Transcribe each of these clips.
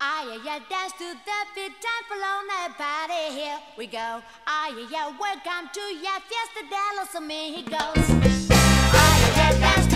Ah yeah yeah, dance to the beat, time for lonely party. Here we go. Ah yeah yeah, welcome to your fiesta de los amigos. Ah yeah yeah, dance.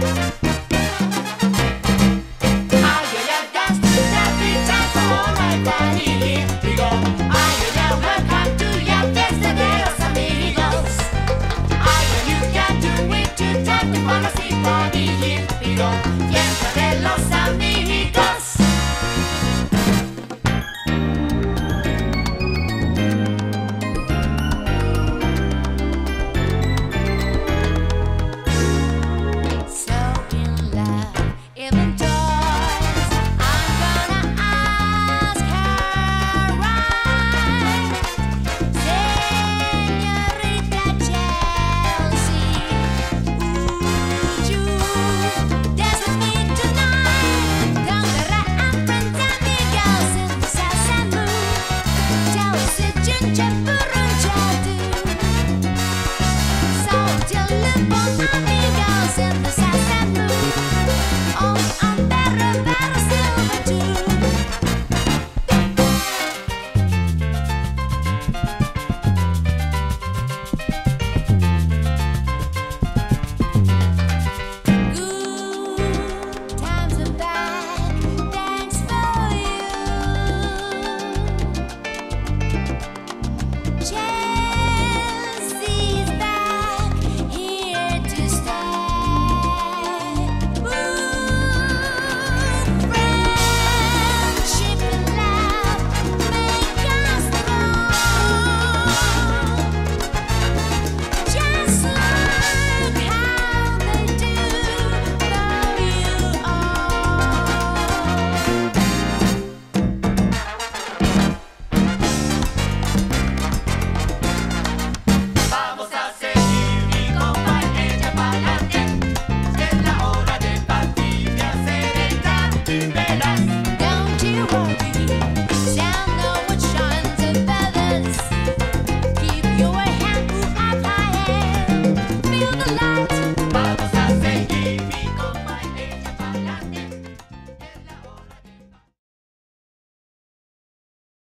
Thank Yes.